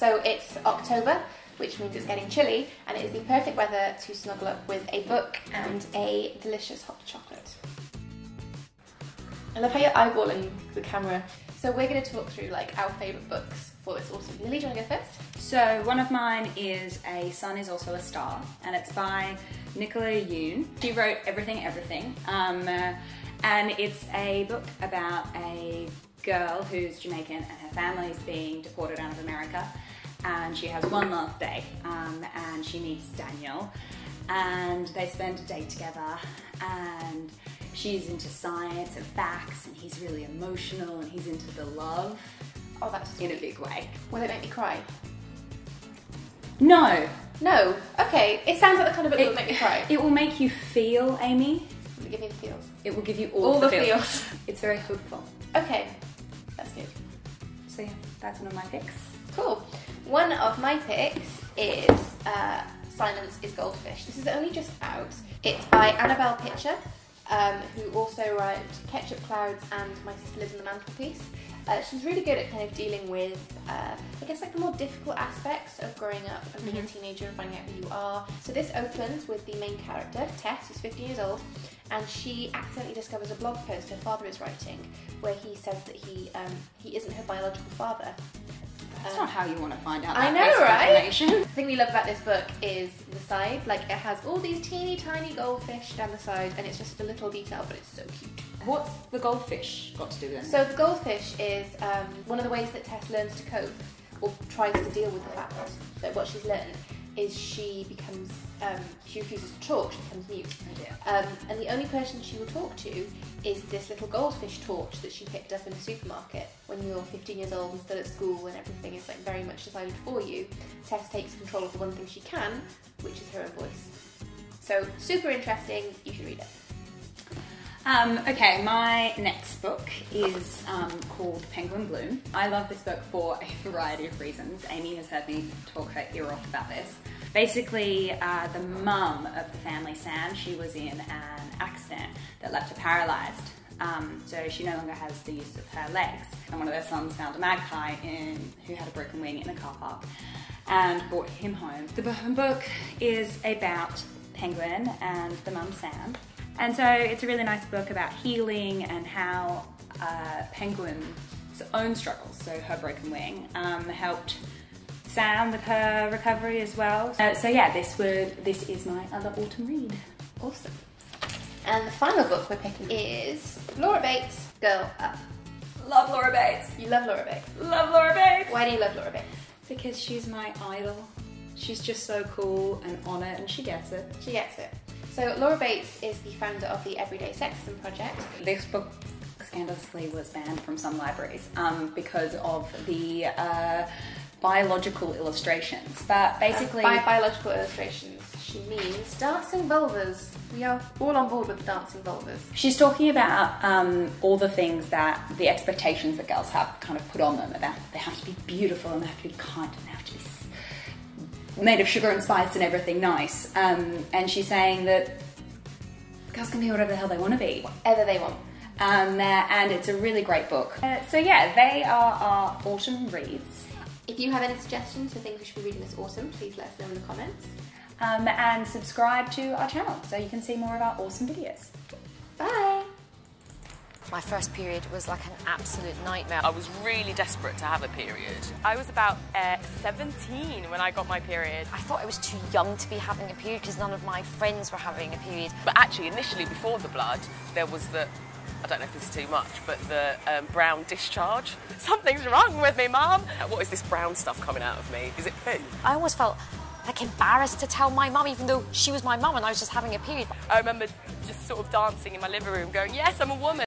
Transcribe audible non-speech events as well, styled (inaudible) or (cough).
So it's October, which means it's getting chilly, and it is the perfect weather to snuggle up with a book and a delicious hot chocolate. I love how you're eyeballing the camera. So we're going to talk through like our favourite books for this autumn. Lily, do you want to go first? So one of mine is A Sun is Also a Star, and it's by Nicola Yoon. She wrote Everything Everything, um, uh, and it's a book about a girl who's Jamaican and her family's being deported out of America, and she has one last day, um, and she meets Daniel, and they spend a day together, and she's into science and facts, and he's really emotional, and he's into the love Oh, that's in a big way. Will it make me cry? No, No. Okay. It sounds like the kind of book that would make me cry. It will make you feel, Amy. It will give me the feels? It will give you all, All the, the feels. feels. It's very hopeful. Okay. So yeah, that's one of my picks. Cool. One of my picks is uh, Silence is Goldfish. This is only just out. It's by Annabel Pitcher, um, who also wrote Ketchup Clouds and My Sister Lives in the Mantelpiece. Uh, she's really good at kind of dealing with, uh, I guess, like the more difficult aspects of growing up and being a teenager and finding out who you are. So this opens with the main character, Tess, who's 15 years old, and she accidentally discovers a blog post her father is writing, where he says that he um, he isn't her biological father. That's Um, not how you want to find out. I that know, right? The thing we love about this book is the side. Like it has all these teeny tiny goldfish down the side, and it's just a little detail, but it's so cute. What's the goldfish got to do with then? So the goldfish is um, one of the ways that Tess learns to cope, or tries to deal with the fact that what she's learned is she becomes um, she refuses to talk. She becomes mute. Oh. Um, and the only person she will talk to is this little goldfish torch that she picked up in the supermarket when you're 15 years old and still at school and everything is like very much decided for you. Tess takes control of the one thing she can, which is her own voice. So super interesting. You should read it. Um, okay, my next book is um, called Penguin Bloom. I love this book for a variety of reasons. Amy has heard me talk her ear off about this. Basically, uh, the mum of the family, Sam, she was in an accident that left her paralysed. Um, so she no longer has the use of her legs. And one of their sons found a magpie in, who had a broken wing in a car park and brought him home. The book is about Penguin and the mum Sam. And so it's a really nice book about healing and how uh, Penguin's own struggles, so her broken wing, um, helped Sam with her recovery as well. Uh, so yeah, this would this is my other autumn read. Awesome. And the final book we're picking is Laura Bates, Girl Up. Love Laura Bates. You love Laura Bates. Love Laura Bates. Why do you love Laura Bates? Because she's my idol. She's just so cool and on it, and she gets it. She gets it. So Laura Bates is the founder of the Everyday Sexism Project. This book scandalously was banned from some libraries um, because of the uh, biological illustrations. But basically, By biological illustrations, she means dancing vulvas. We are all on board with dancing vulvas. she's talking about um, all the things that the expectations that girls have kind of put on them about they have to be beautiful and they have to be kind and they have to be made of sugar and spice and everything nice. Um, and she's saying that girls can be whatever the hell they want to be. Whatever they want. Um, uh, and it's a really great book. Uh, so yeah, they are our autumn reads. If you have any suggestions for things we should be reading this autumn, please let us know in the comments. Um, and subscribe to our channel so you can see more of our awesome videos. Bye! My first period was like an absolute nightmare. I was really desperate to have a period. I was about uh, 17 when I got my period. I thought I was too young to be having a period because none of my friends were having a period. But actually, initially, before the blood, there was the I don't know if this is too much, but the um, brown discharge. (laughs) Something's wrong with me, Mum. What is this brown stuff coming out of me? Is it poo? I almost felt like embarrassed to tell my mum, even though she was my mum and I was just having a period. I remember just sort of dancing in my living room, going, "Yes, I'm a woman."